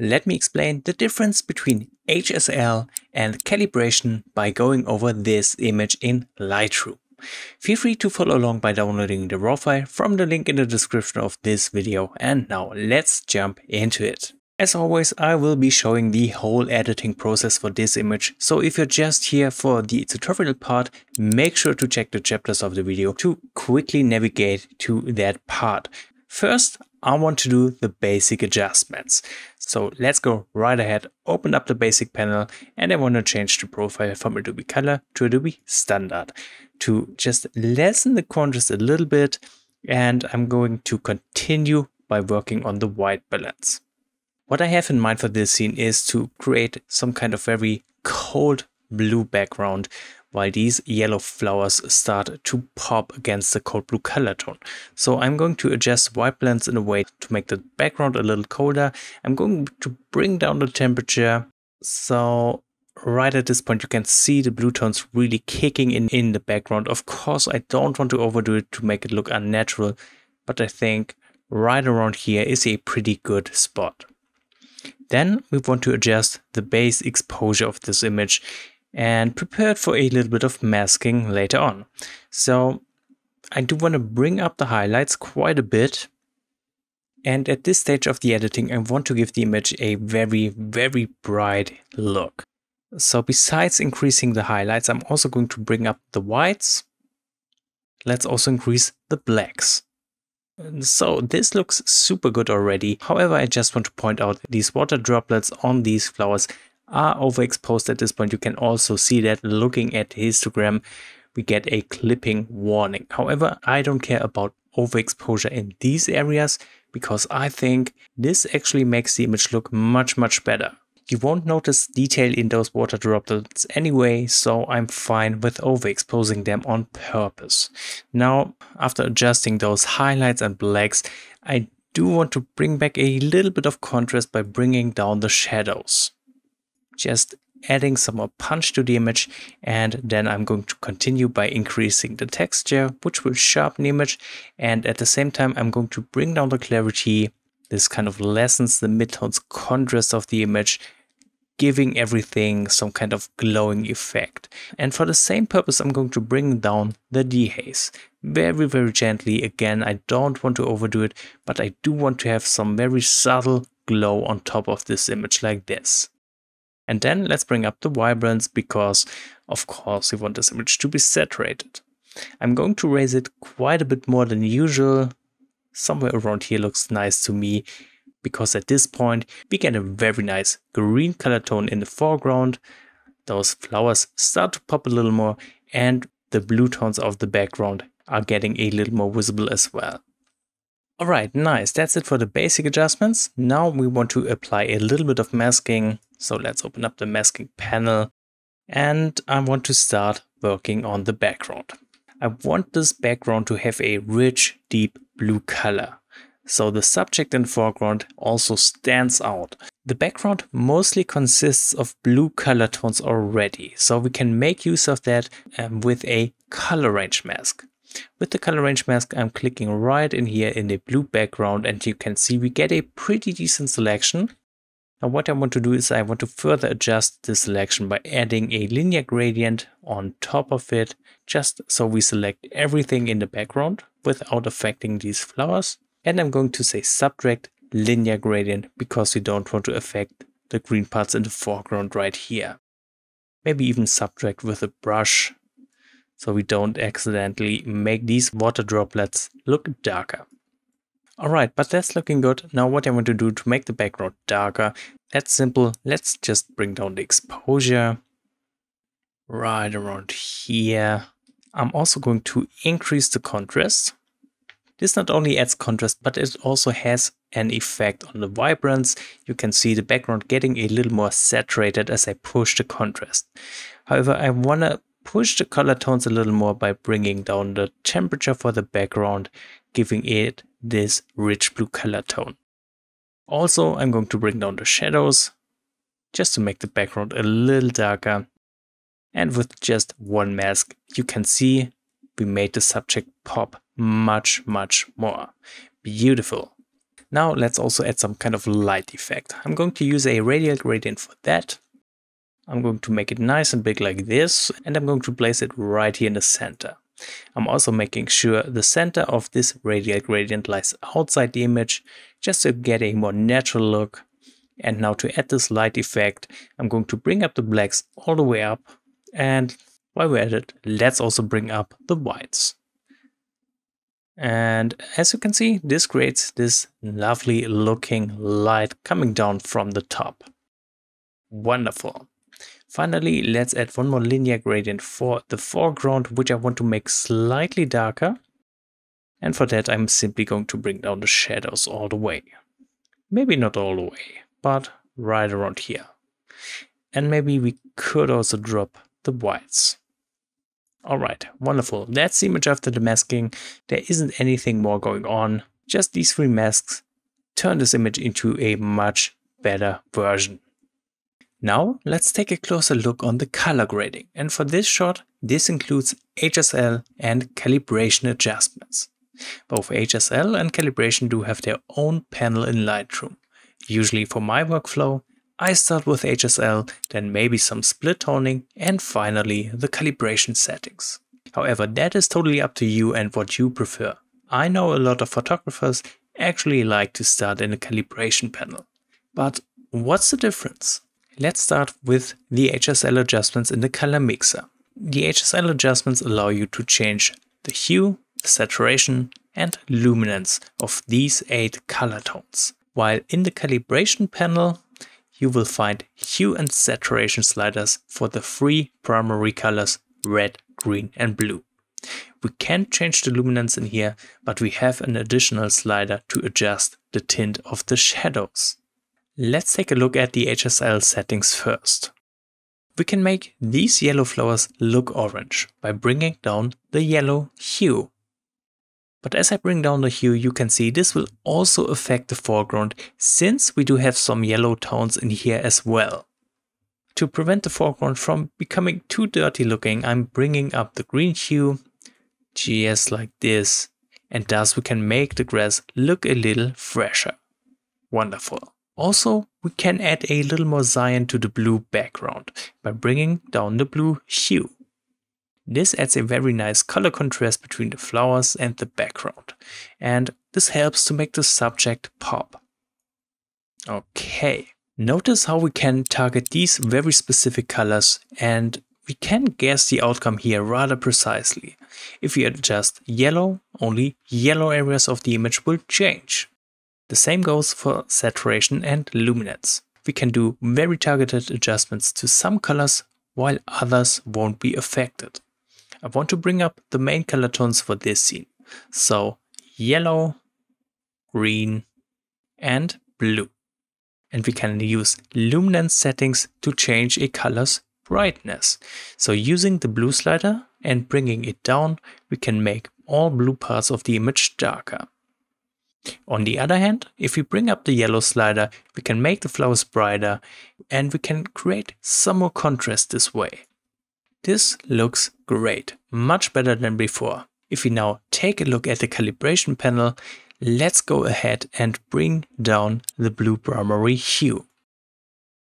let me explain the difference between HSL and calibration by going over this image in Lightroom. Feel free to follow along by downloading the raw file from the link in the description of this video and now let's jump into it. As always, I will be showing the whole editing process for this image, so if you're just here for the tutorial part, make sure to check the chapters of the video to quickly navigate to that part. First, I want to do the basic adjustments. So let's go right ahead, open up the basic panel, and I want to change the profile from Adobe Color to Adobe Standard to just lessen the contrast a little bit. And I'm going to continue by working on the white balance. What I have in mind for this scene is to create some kind of very cold blue background while these yellow flowers start to pop against the cold blue color tone. So I'm going to adjust white balance in a way to make the background a little colder. I'm going to bring down the temperature. So right at this point you can see the blue tones really kicking in in the background. Of course I don't want to overdo it to make it look unnatural, but I think right around here is a pretty good spot. Then we want to adjust the base exposure of this image and prepared for a little bit of masking later on. So I do want to bring up the highlights quite a bit. And at this stage of the editing, I want to give the image a very, very bright look. So besides increasing the highlights, I'm also going to bring up the whites. Let's also increase the blacks. So this looks super good already. However, I just want to point out these water droplets on these flowers are overexposed at this point. You can also see that looking at histogram, we get a clipping warning. However, I don't care about overexposure in these areas because I think this actually makes the image look much, much better. You won't notice detail in those water droplets anyway, so I'm fine with overexposing them on purpose. Now, after adjusting those highlights and blacks, I do want to bring back a little bit of contrast by bringing down the shadows just adding some more punch to the image and then I'm going to continue by increasing the texture which will sharpen the image. And at the same time I'm going to bring down the clarity. This kind of lessens the midtones contrast of the image giving everything some kind of glowing effect. And for the same purpose I'm going to bring down the dehaze. Very very gently. Again I don't want to overdo it but I do want to have some very subtle glow on top of this image like this and then let's bring up the vibrance because of course we want this image to be saturated. I'm going to raise it quite a bit more than usual. Somewhere around here looks nice to me because at this point we get a very nice green color tone in the foreground. Those flowers start to pop a little more and the blue tones of the background are getting a little more visible as well. Alright, nice. That's it for the basic adjustments. Now we want to apply a little bit of masking so let's open up the masking panel and I want to start working on the background. I want this background to have a rich, deep blue color. So the subject in the foreground also stands out. The background mostly consists of blue color tones already, so we can make use of that um, with a color range mask. With the color range mask, I'm clicking right in here in the blue background and you can see we get a pretty decent selection. Now what I want to do is I want to further adjust the selection by adding a linear gradient on top of it, just so we select everything in the background without affecting these flowers. And I'm going to say subtract linear gradient because we don't want to affect the green parts in the foreground right here. Maybe even subtract with a brush so we don't accidentally make these water droplets look darker. Alright, but that's looking good. Now what I want to do to make the background darker, that's simple. Let's just bring down the exposure right around here. I'm also going to increase the contrast. This not only adds contrast, but it also has an effect on the vibrance. You can see the background getting a little more saturated as I push the contrast. However, I want to push the color tones a little more by bringing down the temperature for the background, giving it this rich blue color tone. Also, I'm going to bring down the shadows just to make the background a little darker. And with just one mask, you can see we made the subject pop much, much more. Beautiful. Now let's also add some kind of light effect. I'm going to use a radial gradient for that. I'm going to make it nice and big like this, and I'm going to place it right here in the center. I'm also making sure the center of this radial gradient lies outside the image, just to get a more natural look. And now to add this light effect, I'm going to bring up the blacks all the way up. And while we're at it, let's also bring up the whites. And as you can see, this creates this lovely looking light coming down from the top. Wonderful. Finally, let's add one more linear gradient for the foreground, which I want to make slightly darker. And for that, I'm simply going to bring down the shadows all the way. Maybe not all the way, but right around here. And maybe we could also drop the whites. Alright, wonderful. That's the image after the masking. There isn't anything more going on. Just these three masks turn this image into a much better version. Now let's take a closer look on the color grading and for this shot this includes HSL and calibration adjustments. Both HSL and calibration do have their own panel in Lightroom. Usually for my workflow I start with HSL, then maybe some split toning and finally the calibration settings. However that is totally up to you and what you prefer. I know a lot of photographers actually like to start in the calibration panel. But what's the difference? Let's start with the HSL adjustments in the color mixer. The HSL adjustments allow you to change the hue, the saturation and luminance of these eight color tones. While in the calibration panel, you will find hue and saturation sliders for the three primary colors red, green and blue. We can't change the luminance in here, but we have an additional slider to adjust the tint of the shadows. Let's take a look at the HSL settings first. We can make these yellow flowers look orange by bringing down the yellow hue. But as I bring down the hue, you can see this will also affect the foreground since we do have some yellow tones in here as well. To prevent the foreground from becoming too dirty looking, I'm bringing up the green hue, just like this, and thus we can make the grass look a little fresher. Wonderful. Also, we can add a little more cyan to the blue background by bringing down the blue hue. This adds a very nice color contrast between the flowers and the background, and this helps to make the subject pop. Okay, notice how we can target these very specific colors and we can guess the outcome here rather precisely. If we adjust yellow, only yellow areas of the image will change. The same goes for saturation and luminance. We can do very targeted adjustments to some colors while others won't be affected. I want to bring up the main color tones for this scene. So yellow, green and blue. And we can use luminance settings to change a color's brightness. So using the blue slider and bringing it down, we can make all blue parts of the image darker. On the other hand, if we bring up the yellow slider, we can make the flowers brighter and we can create some more contrast this way. This looks great, much better than before. If we now take a look at the calibration panel, let's go ahead and bring down the blue primary hue.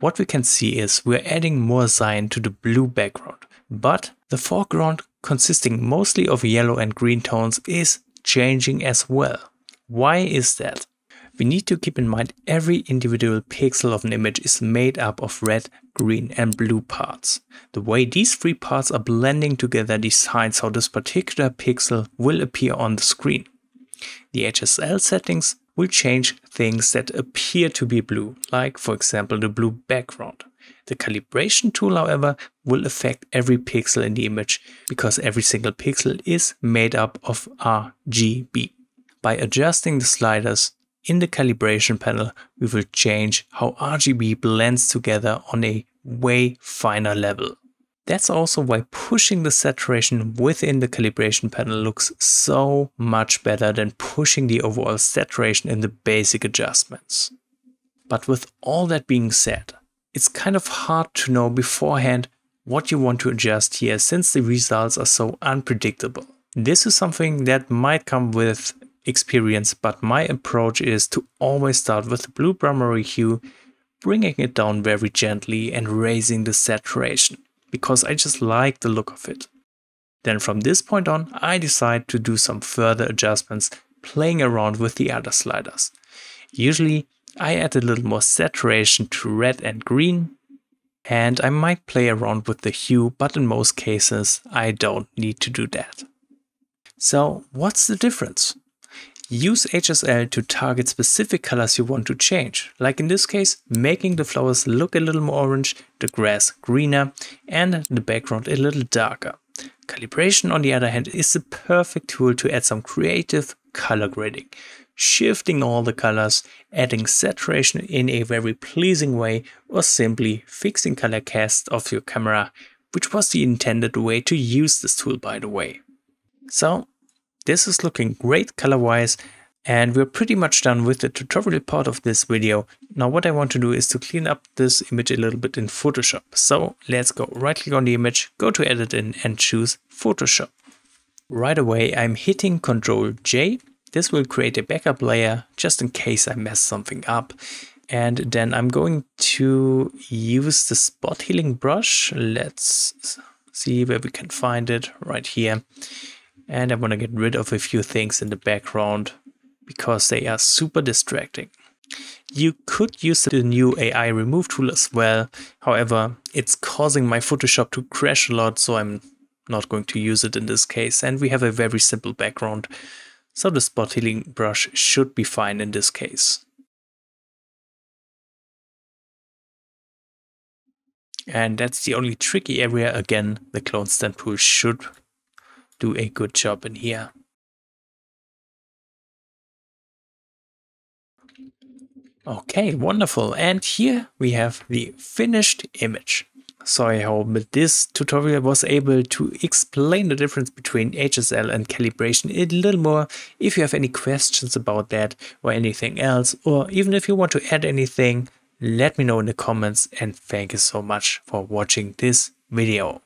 What we can see is we're adding more cyan to the blue background, but the foreground consisting mostly of yellow and green tones is changing as well. Why is that? We need to keep in mind every individual pixel of an image is made up of red, green and blue parts. The way these three parts are blending together decides how this particular pixel will appear on the screen. The HSL settings will change things that appear to be blue, like for example the blue background. The calibration tool, however, will affect every pixel in the image because every single pixel is made up of RGB. By adjusting the sliders in the calibration panel, we will change how RGB blends together on a way finer level. That's also why pushing the saturation within the calibration panel looks so much better than pushing the overall saturation in the basic adjustments. But with all that being said, it's kind of hard to know beforehand what you want to adjust here since the results are so unpredictable. This is something that might come with experience, but my approach is to always start with the blue primary hue, bringing it down very gently and raising the saturation, because I just like the look of it. Then from this point on, I decide to do some further adjustments, playing around with the other sliders. Usually, I add a little more saturation to red and green, and I might play around with the hue, but in most cases, I don't need to do that. So what's the difference? Use HSL to target specific colors you want to change, like in this case, making the flowers look a little more orange, the grass greener, and the background a little darker. Calibration, on the other hand, is the perfect tool to add some creative color grading, shifting all the colors, adding saturation in a very pleasing way, or simply fixing color cast of your camera, which was the intended way to use this tool by the way. So this is looking great color-wise and we're pretty much done with the tutorial part of this video. Now what I want to do is to clean up this image a little bit in Photoshop. So let's go right click on the image, go to edit in and choose Photoshop. Right away I'm hitting Ctrl J. This will create a backup layer just in case I mess something up. And then I'm going to use the spot healing brush. Let's see where we can find it right here. And I want to get rid of a few things in the background because they are super distracting. You could use the new AI remove tool as well. However, it's causing my Photoshop to crash a lot, so I'm not going to use it in this case. And we have a very simple background, so the spot healing brush should be fine in this case. And that's the only tricky area. Again, the clone stamp tool should do a good job in here. Okay, wonderful. And here we have the finished image. So I hope this tutorial was able to explain the difference between HSL and calibration a little more. If you have any questions about that or anything else, or even if you want to add anything, let me know in the comments and thank you so much for watching this video.